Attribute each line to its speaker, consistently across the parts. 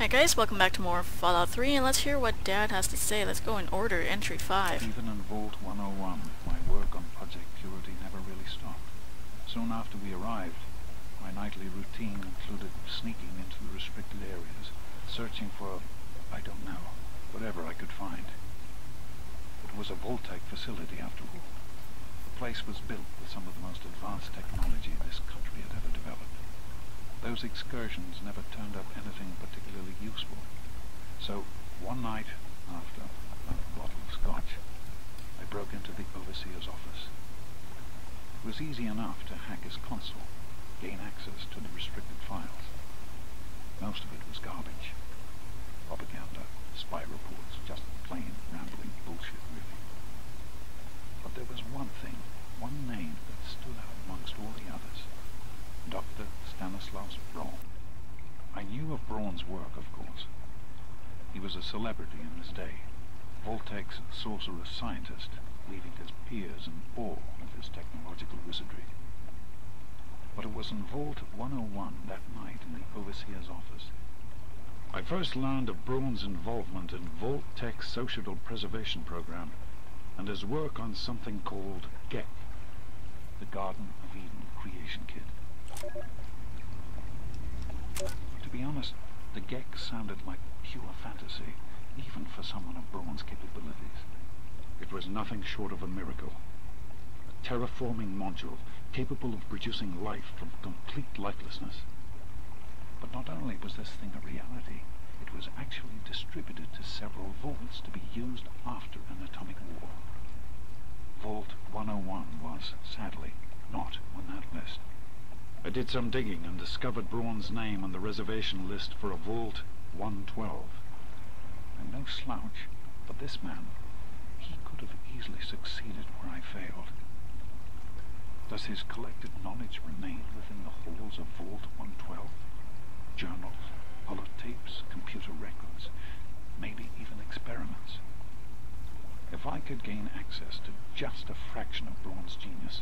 Speaker 1: Hi guys, welcome back to more Fallout 3 and let's hear what Dad has to say. Let's go in order, entry 5.
Speaker 2: Even in Vault 101, my work on Project Purity never really stopped. Soon after we arrived, my nightly routine included sneaking into the restricted areas, searching for, I don't know, whatever I could find. It was a Vault-Tec facility after all. The place was built with some of the most advanced technology this country had ever developed. Those excursions never turned up anything particularly useful. So, one night, after a bottle of scotch, I broke into the overseer's office. It was easy enough to hack his console, gain access to the restricted files. Most of it was garbage. Propaganda, spy reports, just plain rambling bullshit, really. But there was one thing, one name that stood out amongst all the others. Dr. Stanislaus Braun. I knew of Braun's work, of course. He was a celebrity in his day, Vault-Tec's sorcerous scientist, leaving his peers in awe of his technological wizardry. But it was in Vault 101 that night in the Overseer's office. I first learned of Braun's involvement in Vault-Tec's social preservation program and his work on something called GECK, the Garden of Eden Creation Kit. To be honest, the GECK sounded like pure fantasy, even for someone of Braun's capabilities. It was nothing short of a miracle. A terraforming module capable of producing life from complete lifelessness. But not only was this thing a reality, it was actually distributed to several vaults to be used after an atomic war. Vault 101 was, sadly, not on that list. I did some digging and discovered Braun's name on the reservation list for a Vault 112. I'm no slouch, but this man, he could have easily succeeded where I failed. Does his collected knowledge remain within the halls of Vault 112? Journals, holotapes, computer records, maybe even experiments. If I could gain access to just a fraction of Braun's genius,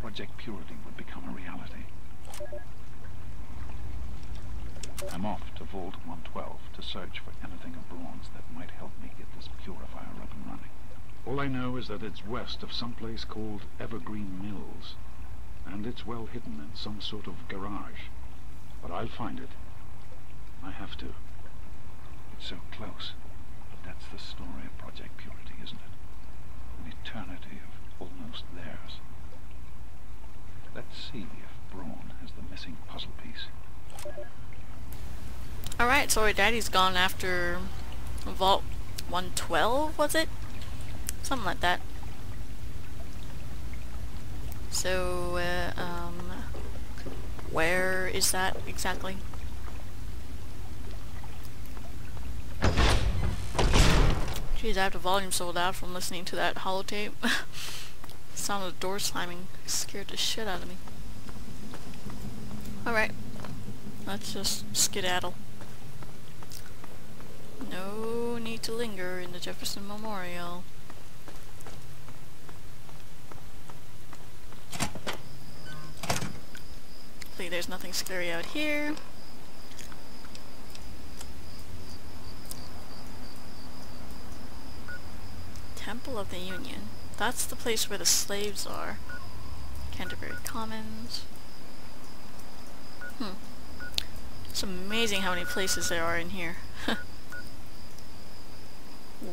Speaker 2: Project Purity would become a reality. I'm off to Vault 112 to search for anything of Braun's that might help me get this purifier up and running. All I know is that it's west of some place called Evergreen Mills, and it's well hidden in some sort of garage. But I'll find it. I have to. It's so close, but that's the story of Project Purity, isn't it? An eternity of almost theirs. Let's see if Has the missing puzzle piece.
Speaker 1: Alright, so daddy's gone after Vault 112, was it? Something like that. So, uh, um, where is that exactly? Jeez, I have the volume sold out from listening to that holotape. sound of the door slamming scared the shit out of me. Alright. Let's just skedaddle. No need to linger in the Jefferson Memorial. Hopefully there's nothing scary out here. Temple of the Union. That's the place where the slaves are. Canterbury Commons. Hmm. It's amazing how many places there are in here.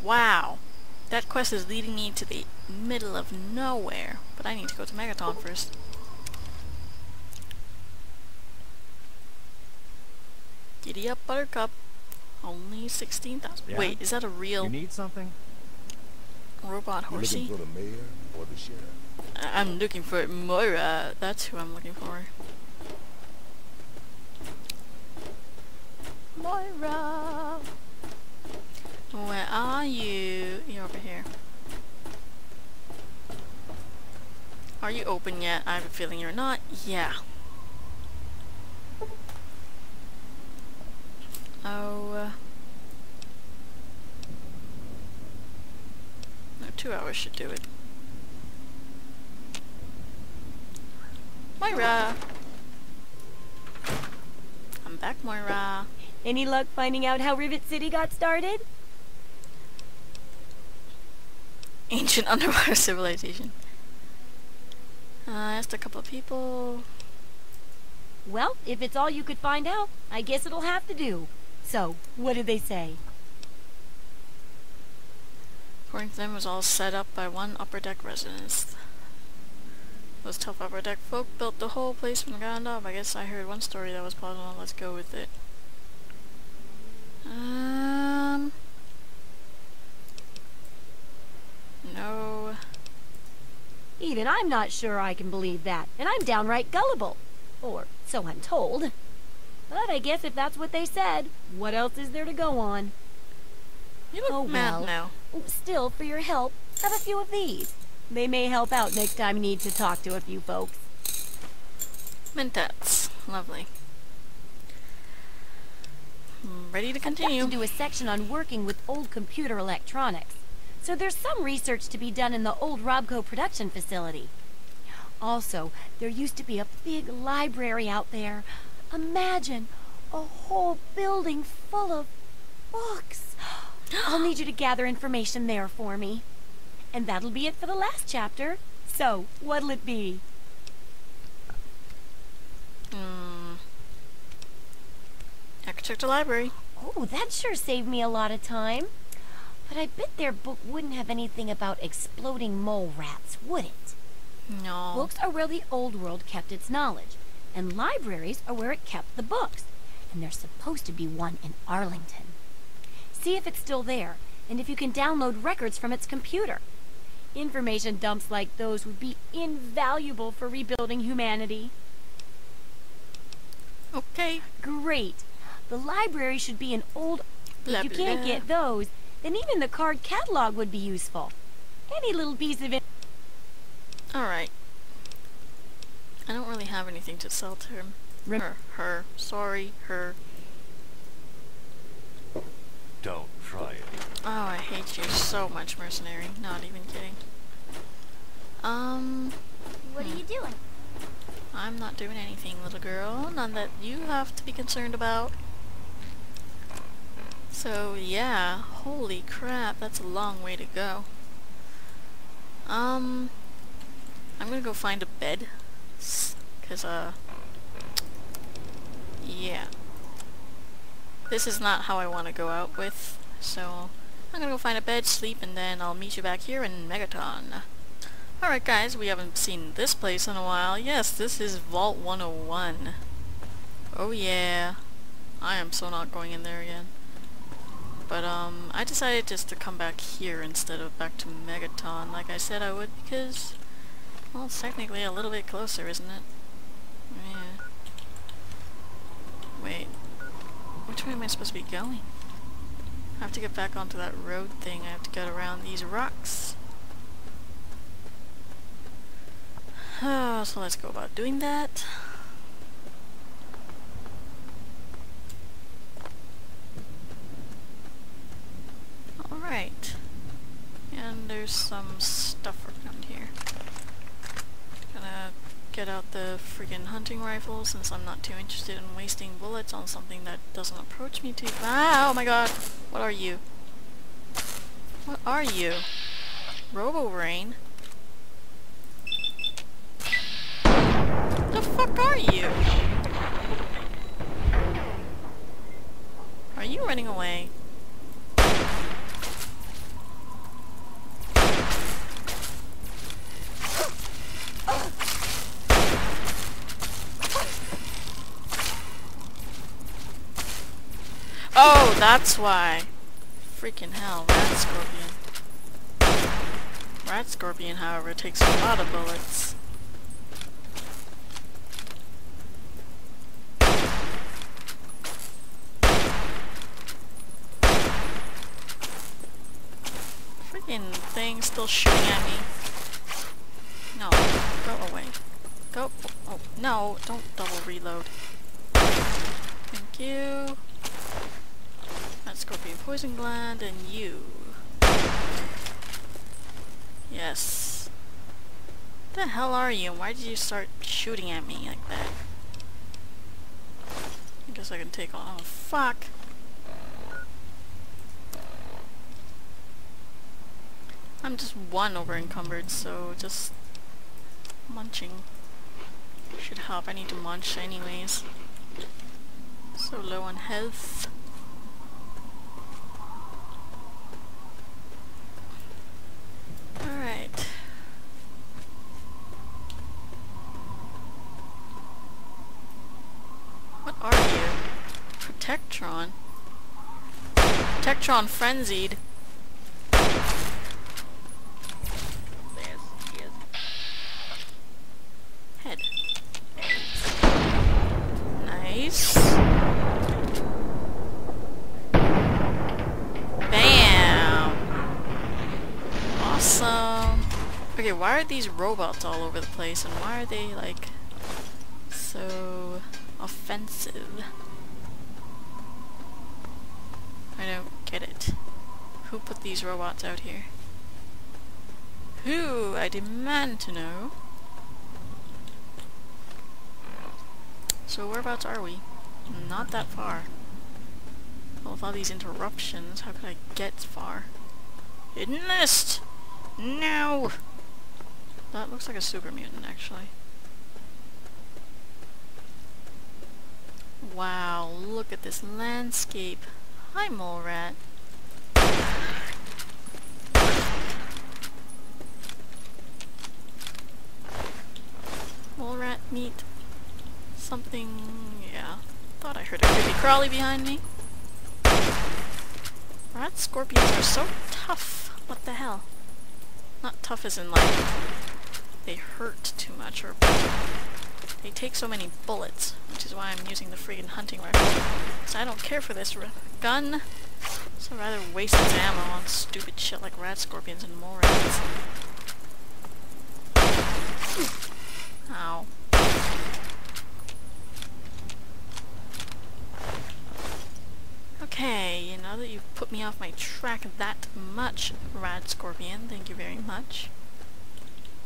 Speaker 1: wow. That quest is leading me to the middle of nowhere. But I need to go to Megaton first. Giddy up, Buttercup. Only 16,000.
Speaker 3: Yeah?
Speaker 1: Wait, is that a real
Speaker 3: You need something?
Speaker 1: robot
Speaker 4: You
Speaker 1: horsey?
Speaker 4: looking for the mayor or the sheriff?
Speaker 1: I'm looking for Moira. That's who I'm looking for. Moira! Where are you? You're over here. Are you open yet? I have a feeling you're not. Yeah. Oh, uh... No, two hours should do it. Moira! I'm back, Moira.
Speaker 3: Any luck finding out how Rivet City got started?
Speaker 1: Ancient underwater civilization. Uh, I asked a couple of people.
Speaker 3: Well, if it's all you could find out, I guess it'll have to do. So, what did they say?
Speaker 1: According to them, it was all set up by one upper deck resident. Those tough upper deck folk built the whole place from the ground up. I guess I heard one story that was plausible. Let's go with it. Um. No.
Speaker 3: Even I'm not sure I can believe that, and I'm downright gullible. Or so I'm told. But I guess if that's what they said, what else is there to go on?
Speaker 1: You look
Speaker 3: Oh,
Speaker 1: mad
Speaker 3: well.
Speaker 1: now.
Speaker 3: Still, for your help, have a few of these. They may help out next time you need to talk to a few folks.
Speaker 1: Mentats. Lovely. Mm, Ready to continue.
Speaker 3: to do a section on working with old computer electronics. So there's some research to be done in the old Robco production facility. Also, there used to be a big library out there. Imagine a whole building full of books. I'll need you to gather information there for me. And that'll be it for the last chapter. So, what'll it be?
Speaker 1: Hmm. Architecture library.
Speaker 3: Oh, that sure saved me a lot of time. But I bet their book wouldn't have anything about exploding mole rats, would it?
Speaker 1: No.
Speaker 3: Books are where the old world kept its knowledge, and libraries are where it kept the books. And there's supposed to be one in Arlington. See if it's still there, and if you can download records from its computer. Information dumps like those would be invaluable for rebuilding humanity.
Speaker 1: Okay.
Speaker 3: Great. The library should be an old
Speaker 1: Blah,
Speaker 3: if you can't
Speaker 1: blah.
Speaker 3: get those, then even the card catalog would be useful. Any little piece of it.
Speaker 1: Alright. I don't really have anything to sell to him.
Speaker 3: Rem-
Speaker 1: her. Her. Sorry. Her.
Speaker 4: Don't try it.
Speaker 1: Oh, I hate you so much, mercenary. Not even kidding. Um,
Speaker 5: What are you doing?
Speaker 1: I'm not doing anything, little girl. None that you have to be concerned about. So, yeah. Holy crap, that's a long way to go. Um, I'm gonna go find a bed. Cause, uh, yeah. This is not how I want to go out with, so I'm gonna go find a bed, sleep, and then I'll meet you back here in Megaton. Alright guys, we haven't seen this place in a while. Yes, this is Vault 101. Oh yeah. I am so not going in there again. But um, I decided just to come back here instead of back to Megaton like I said I would because, well, it's technically a little bit closer, isn't it? Yeah. Wait. Which way am I supposed to be going? I have to get back onto that road thing. I have to get around these rocks. Oh, so let's go about doing that. Alright. And there's some stuff around here. Gonna get out the freaking hunting rifle since I'm not too interested in wasting bullets on something that doesn't approach me too Ah, oh my god! What are you? What are you? Robobrain? The fuck are you? Are you running away? Oh, that's why. Freaking hell, Rad Scorpion. Rad Scorpion, however, takes a lot of bullets. Freaking thing still shooting at me. No, go away. Go. Oh, oh no, don't double reload. Thank you. Poison gland and you. Yes. The hell are you why did you start shooting at me like that? I guess I can take on. Oh, fuck! I'm just one over encumbered, so just munching should help. I need to munch anyways. So low on health. Alright. What are you? Protectron? Protectron frenzied. Head. Nice. Bam! Awesome. Okay, why are these robots all over the place and why are they like so offensive? I don't get it. Who put these robots out here? Who? I demand to know. So whereabouts are we? Not that far. Well, with all these interruptions, how could I get far? Hidden list! No! That looks like a super mutant, actually. Wow, look at this landscape. Hi, mole rat. Mole rat meat. Something... yeah. Thought I heard a creepy crawly behind me. Rad scorpions are so tough. What the hell? Not tough as in like they hurt too much or they take so many bullets, which is why I'm using the friggin' hunting rifle. Because I don't care for this gun, so I'd rather waste its ammo on stupid shit like rad scorpions and mole rats. Ow. Okay, now that you've put me off my track that much, Rad Scorpion, thank you very much.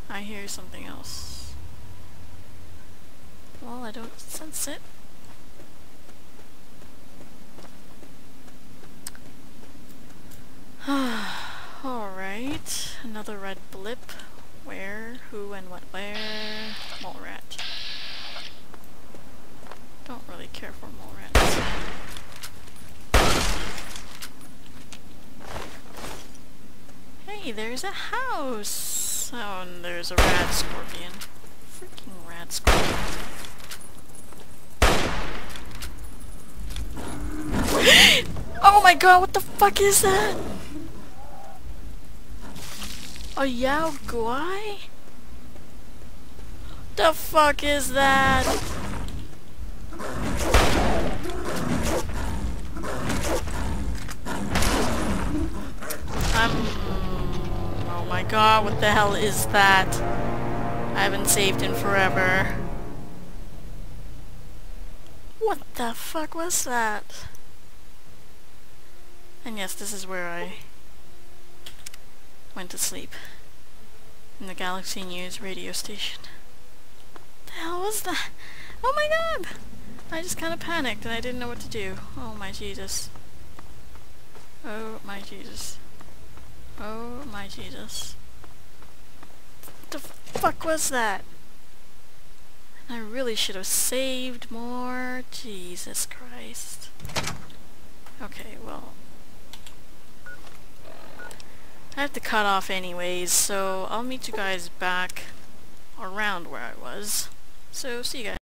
Speaker 1: I hear something else. Well, I don't sense it. Alright, another red blip. Where, who, and what where? Mole rat. Don't really care for mole rats. Hey, there's a house! Oh, and there's a rad scorpion. Freaking rad scorpion. oh my god, what the fuck is that? A Yao Guai? What the fuck is that? My god, what the hell is that? I haven't saved in forever. What the fuck was that? And yes, this is where I went to sleep. In the Galaxy News radio station. What the hell was that? Oh my god! I just kind of panicked and I didn't know what to do. Oh my Jesus. Oh my Jesus. Oh my Jesus. What the fuck was that? I really should have saved more. Jesus Christ. Okay, well. I have to cut off anyways, so I'll meet you guys back around where I was. So, see you guys.